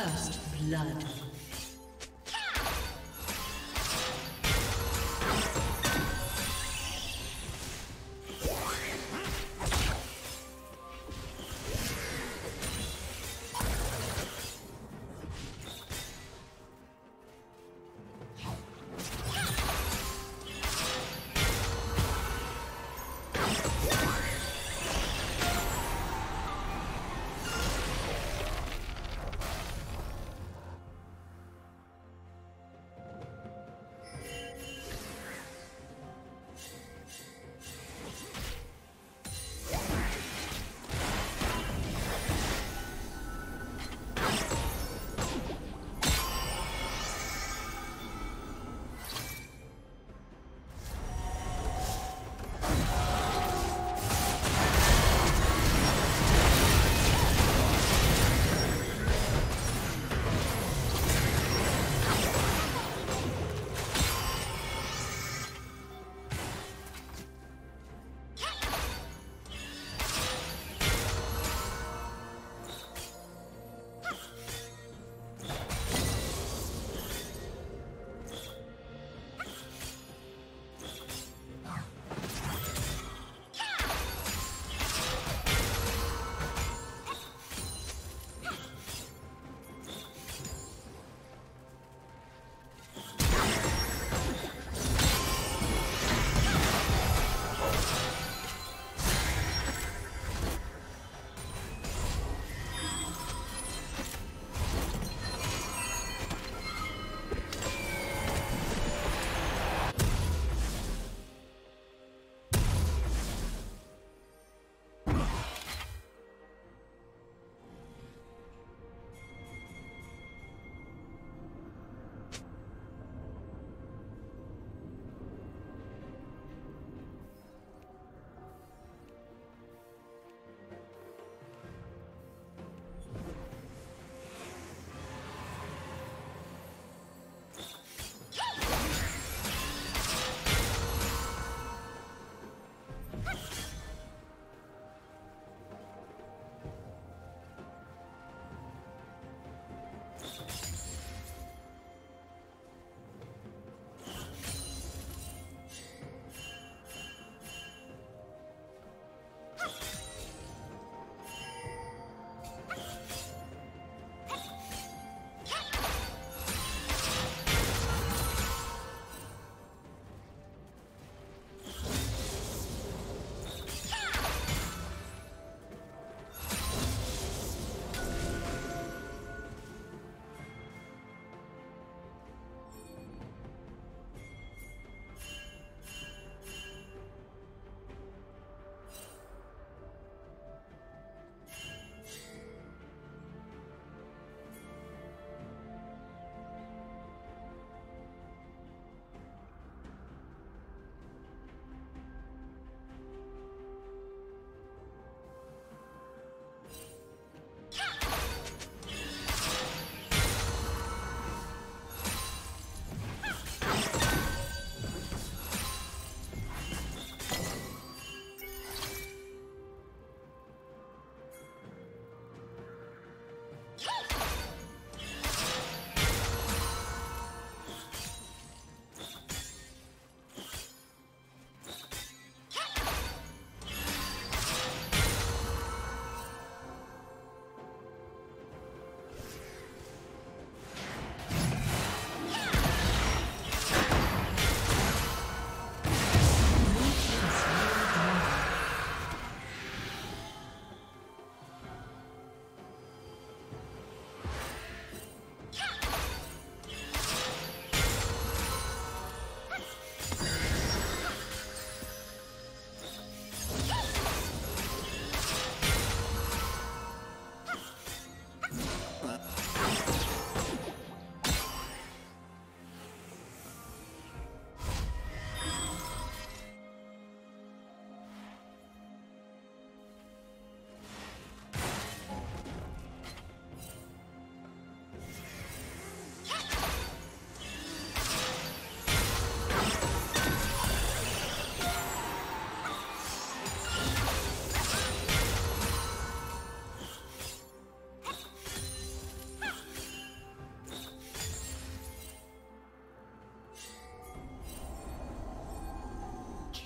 First blood.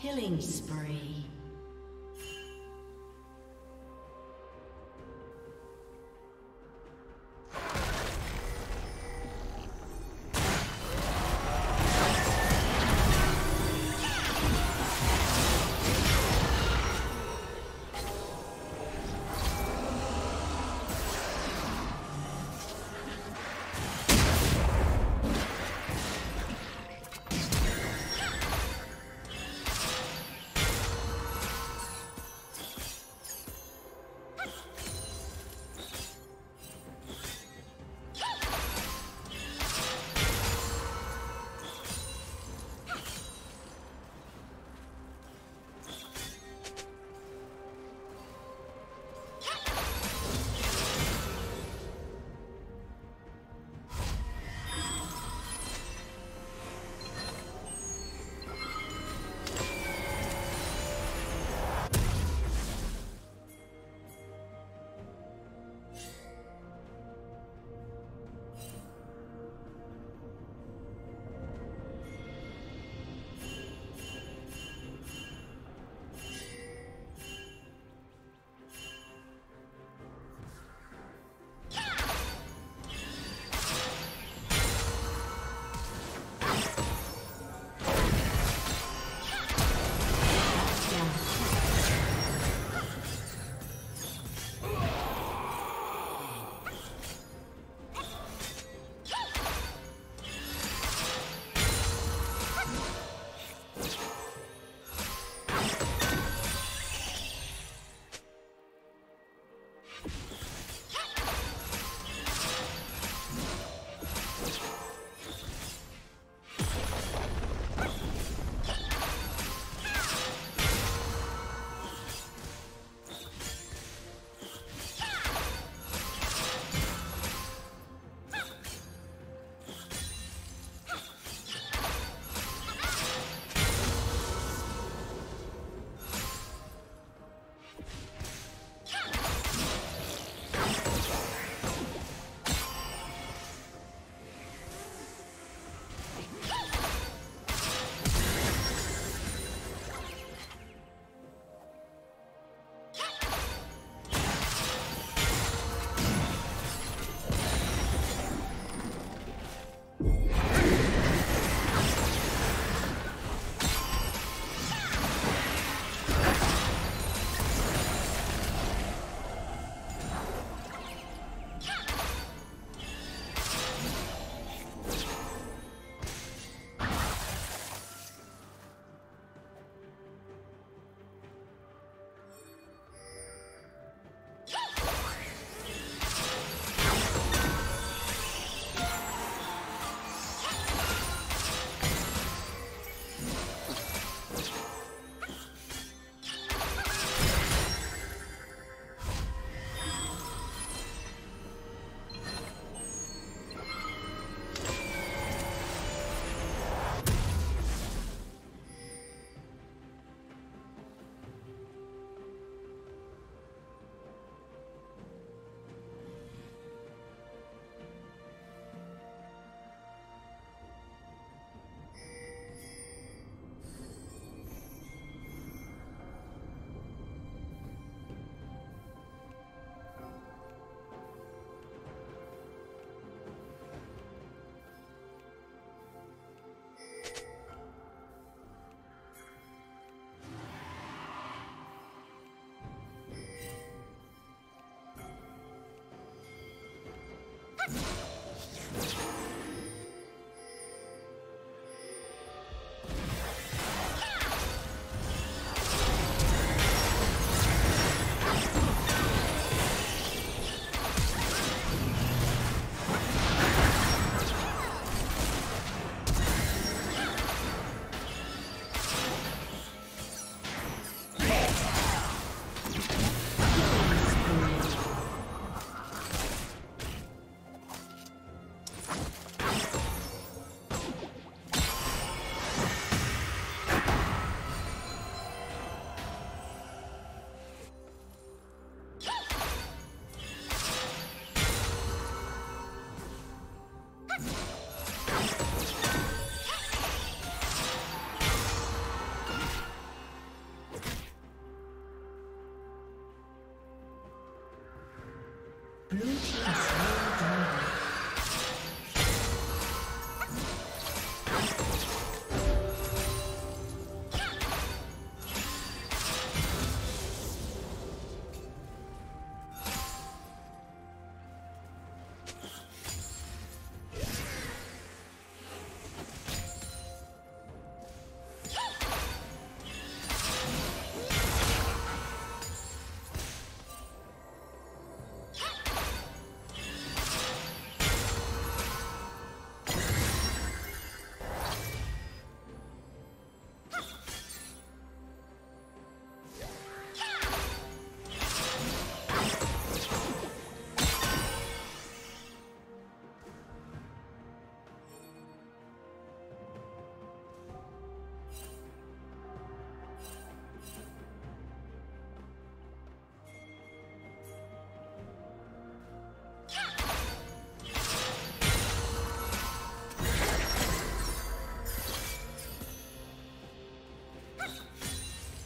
Killing spree.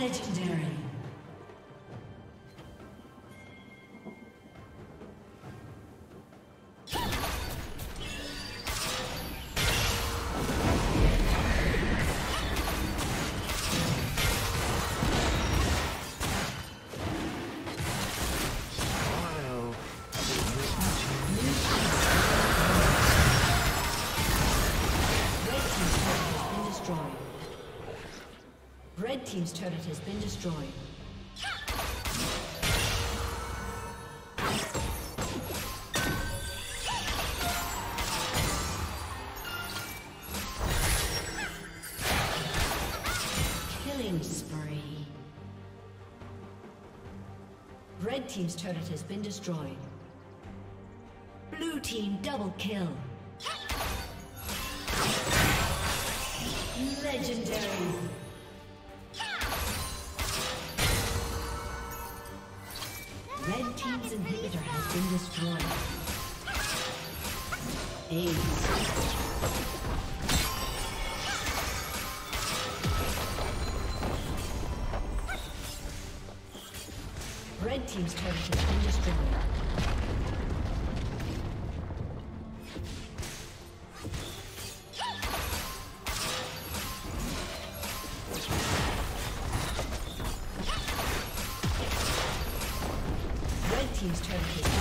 Legendary. Team's turret has been destroyed. Killing spree. Red Team's turret has been destroyed. Blue Team double kill. Team's inhibitor has been destroyed. Ace. Red Team's turret has been destroyed. Team's turret has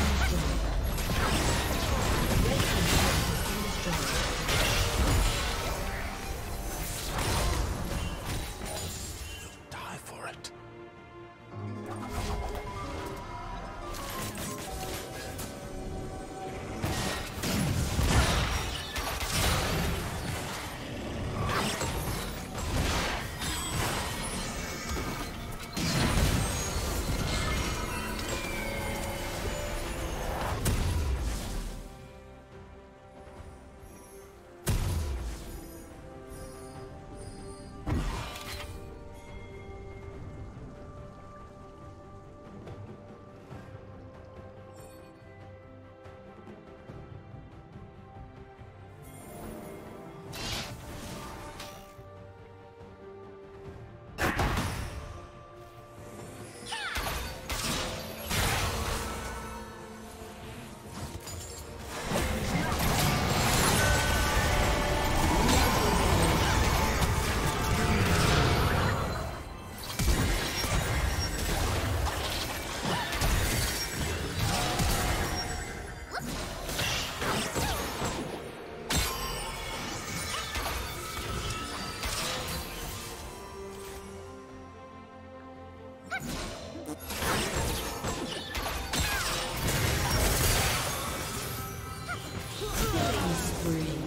spree.